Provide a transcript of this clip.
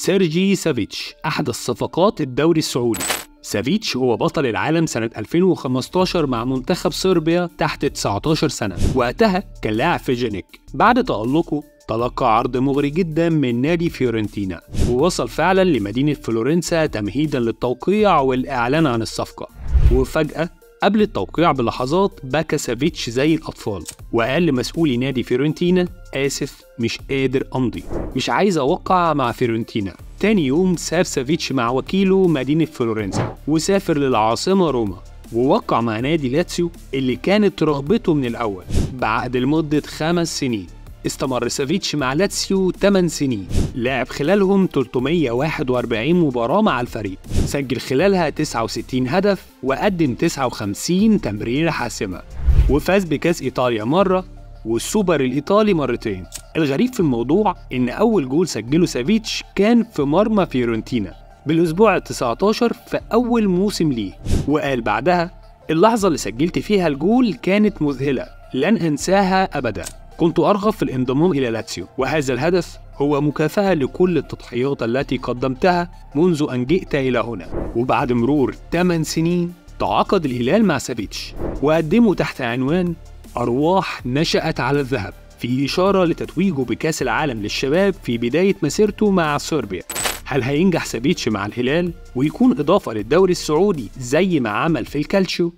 سيرجي سافيتش أحد الصفقات الدوري السعودي. سافيتش هو بطل العالم سنة 2015 مع منتخب صربيا تحت 19 سنة. وقتها كان لاعب في جينيك بعد تألقه تلقى عرض مغري جدا من نادي فيورنتينا. ووصل فعلا لمدينة فلورنسا تمهيدا للتوقيع والإعلان عن الصفقة. وفجأة قبل التوقيع بلحظات بكى سافيتش زي الأطفال وقال لمسؤولي نادي فيورنتينا آسف مش قادر أمضي. مش عايز أوقع مع فيورنتينا. تاني يوم ساب سافيتش مع وكيله مدينة فلورنسا وسافر للعاصمة روما ووقع مع نادي لاتسيو اللي كانت رغبته من الأول بعقد لمدة خمس سنين. استمر سافيتش مع لاتسيو 8 سنين. لعب خلالهم 341 مباراة مع الفريق. سجل خلالها 69 هدف وقدم 59 تمريرة حاسمة. وفاز بكأس إيطاليا مرة والسوبر الإيطالي مرتين. الغريب في الموضوع إن أول جول سجله سافيتش كان في مرمى فيورنتينا. بالأسبوع ال 19 في أول موسم ليه. وقال بعدها اللحظة اللي سجلت فيها الجول كانت مذهلة. لن أنساها أبدا. كنت أرغب في الانضمام إلى لاتسيو وهذا الهدف هو مكافأة لكل التضحيات التي قدمتها منذ أن جئت إلى هنا. وبعد مرور 8 سنين تعاقد الهلال مع سافيتش وقدمه تحت عنوان أرواح نشأت على الذهب في إشارة لتتويجه بكأس العالم للشباب في بداية مسيرته مع صربيا. هل هينجح سافيتش مع الهلال؟ ويكون إضافة للدوري السعودي زي ما عمل في الكالتشيو؟